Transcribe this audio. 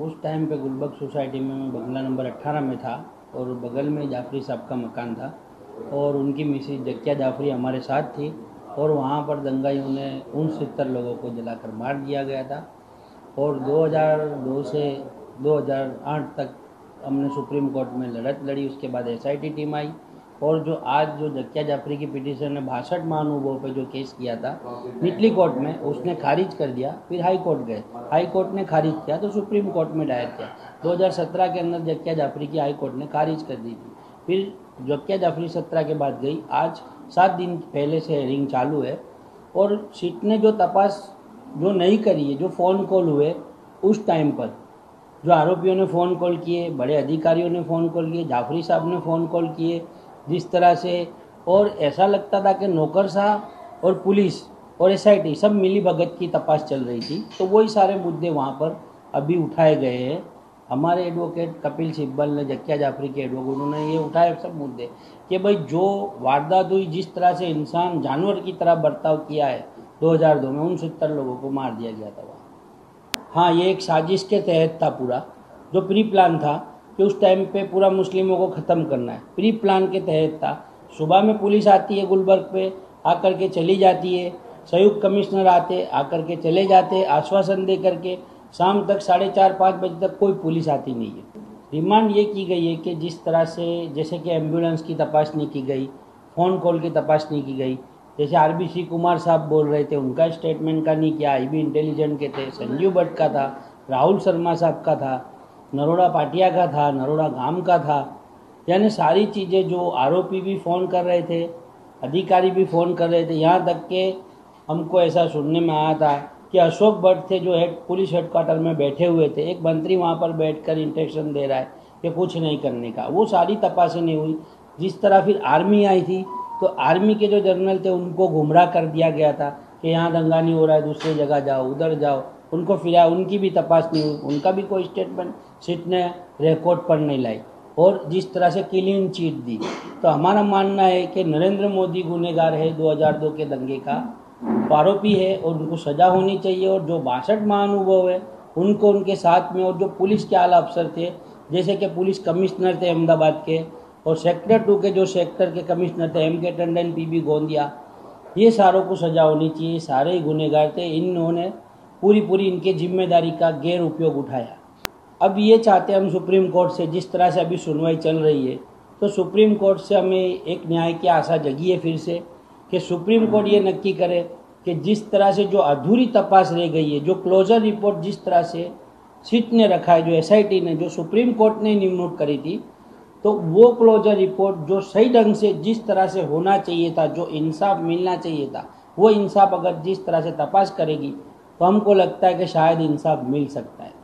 उस टाइम पे गुलबर्ग सोसाइटी में मैं बंगला नंबर 18 में था और बगल में जाफरी साहब का मकान था और उनकी मिसेज जक्या जाफरी हमारे साथ थी और वहाँ पर दंगाइयों ने उन सत्तर लोगों को जलाकर मार दिया गया था। और 2002 से 2008 तक हमने सुप्रीम कोर्ट में लड़त लड़ी, उसके बाद एसआईटी टीम आई और जो आज जो जक्या जाफरी की पिटीशन ने बासठ महानुभाव पे जो केस किया था निचली कोर्ट में उसने खारिज कर दिया, फिर हाई कोर्ट गए। हाई कोर्ट ने खारिज किया तो सुप्रीम कोर्ट में डायर किया। 2017 के अंदर जक्या जाफरी की हाई कोर्ट ने खारिज कर दी थी। फिर जक्या जाफरी सत्रह के बाद गई, आज सात दिन पहले से हेयरिंग चालू है। और सीट ने जो तपास जो नहीं करी है, जो फ़ोन कॉल हुए उस टाइम पर, जो आरोपियों ने फ़ोन कॉल किए, बड़े अधिकारियों ने फ़ोन कॉल किए, जाफरी साहब ने फ़ोन कॉल किए जिस तरह से, और ऐसा लगता था कि नौकर साहब और पुलिस और एसआईटी सब मिली भगत की तपास चल रही थी तो वही सारे मुद्दे वहाँ पर अभी उठाए गए हैं। हमारे एडवोकेट कपिल सिब्बल ने, जक्या जाफरी के एडवोकेट उन्होंने ये उठाए सब मुद्दे कि भाई जो वारदात हुई, जिस तरह से इंसान जानवर की तरह बर्ताव किया है 2002 में उन सत्तर लोगों को मार दिया गया था वहाँ। हाँ ये एक साजिश के तहत था पूरा, जो प्री प्लान था कि उस टाइम पे पूरा मुस्लिमों को ख़त्म करना है। प्री प्लान के तहत था। सुबह में पुलिस आती है गुलबर्ग पे, आकर के चली जाती है। संयुक्त कमिश्नर आते, आकर के चले जाते, आश्वासन दे करके शाम तक साढ़े चार, पाँच बजे तक कोई पुलिस आती नहीं है। डिमांड ये की गई है कि जिस तरह से जैसे कि एंबुलेंस की तपाशनी की गई फ़ोन कॉल की तपाशनी की गई, जैसे आरबीसी कुमार साहब बोल रहे थे, उनका स्टेटमेंट का नहीं किया आई बी इंटेलिजेंट के थे, संजीव भट्ट का था, राहुल शर्मा साहब का था नरोड़ा पाटिया का था, नरोड़ा गाँव का था। यानी सारी चीज़ें जो आरोपी भी फ़ोन कर रहे थे, अधिकारी भी फ़ोन कर रहे थे, यहाँ तक कि हमको ऐसा सुनने में आया था कि अशोक भट्ट थे जो हेड पुलिस हेडक्वार्टर में बैठे हुए थे। एक मंत्री वहाँ पर बैठकर इंस्ट्रक्शन दे रहा है कि कुछ नहीं करने का। वो सारी तपासें नहीं हुई। जिस तरह फिर आर्मी आई थी तो आर्मी के जो जनरल थे, उनको गुमराह कर दिया गया था कि यहाँ दंगा नहीं हो रहा है, दूसरी जगह जाओ, उधर जाओ। उनको फिर उनकी भी तपास नहीं हुई, उनका भी कोई स्टेटमेंट सीट ने रिकॉर्ड पर नहीं लाई। और जिस तरह से क्लीन चीट दी तो हमारा मानना है कि नरेंद्र मोदी गुनेगार है 2002 के दंगे का। आरोपी है और उनको सजा होनी चाहिए और जो बासठ महानुभव है, उनको उनके साथ में और जो पुलिस के आला अफसर थे, जैसे कि पुलिस कमिश्नर थे अहमदाबाद के, और सेक्टर टू के जो सेक्टर के कमिश्नर थे एम के टंडन पी बी गोंदिया ये सारों को सजा होनी चाहिए, सारे ही गुनेगार थे, इन्होंने पूरी पूरी इनके ज़िम्मेदारी का गैर उपयोग उठाया। अब ये चाहते हैं हम सुप्रीम कोर्ट से जिस तरह से अभी सुनवाई चल रही है तो सुप्रीम कोर्ट से हमें एक न्याय की आशा जगी है फिर से कि सुप्रीम कोर्ट ये नक्की करे कि जिस तरह से जो अधूरी तपास रह गई है, जो क्लोजर रिपोर्ट जिस तरह से सीट ने रखा है, जो एसआईटी ने, जो सुप्रीम कोर्ट ने निमणूक करी थी तो वो क्लोजर रिपोर्ट जो सही ढंग से जिस तरह से होना चाहिए था, जो इंसाफ मिलना चाहिए था, वो इंसाफ अगर जिस तरह से तपास करेगी तो हमको लगता है कि शायद इंसाफ मिल सकता है।